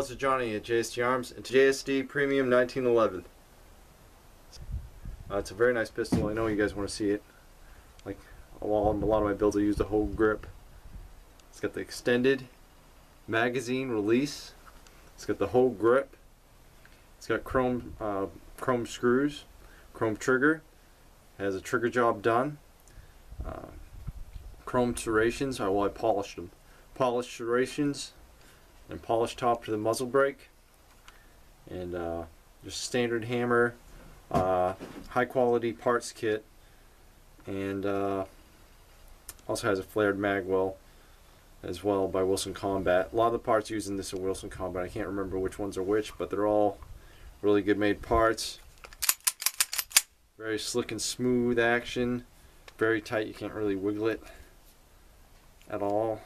this is Johnny at JSD Arms and JSD Premium 1911. Uh, it's a very nice pistol. I know you guys want to see it. Like a lot, a lot of my builds, I use the whole grip. It's got the extended magazine release. It's got the whole grip. It's got chrome, uh, chrome screws, chrome trigger. Has a trigger job done. Uh, chrome serrations. I well, I polished them. Polished serrations and polished top to the muzzle brake. And uh, just standard hammer uh, high quality parts kit. And uh, also has a flared mag well as well by Wilson Combat. A lot of the parts using this are Wilson Combat. I can't remember which ones are which but they're all really good made parts. Very slick and smooth action. Very tight. You can't really wiggle it at all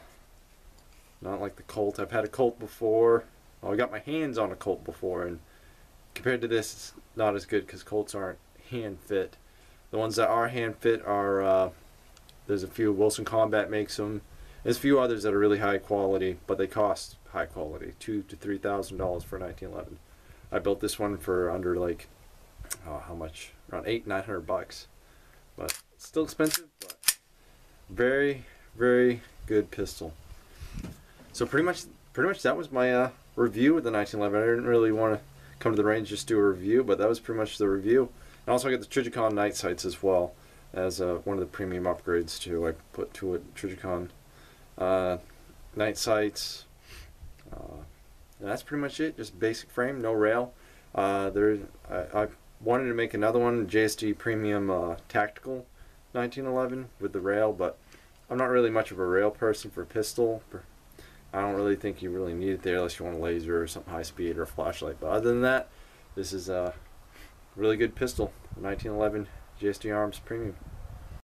not like the Colt. I've had a Colt before. Well, I got my hands on a Colt before, and compared to this, it's not as good because Colts aren't hand fit. The ones that are hand fit are uh, there's a few Wilson Combat makes them. There's a few others that are really high quality, but they cost high quality, two to three thousand dollars for 1911. I built this one for under like oh, how much? Around eight nine hundred bucks, but still expensive, but very very good pistol. So pretty much, pretty much that was my uh, review of the 1911. I didn't really want to come to the range just do a review, but that was pretty much the review. And also I got the Trijicon night sights as well as uh, one of the premium upgrades too. I put to it Trijicon uh, night sights. Uh, that's pretty much it. Just basic frame, no rail. Uh, there, I, I, wanted to make another one, JSD Premium uh, Tactical 1911 with the rail, but I'm not really much of a rail person for pistol. I don't really think you really need it there unless you want a laser or something high speed or a flashlight. But other than that, this is a really good pistol, 1911 JSD Arms Premium.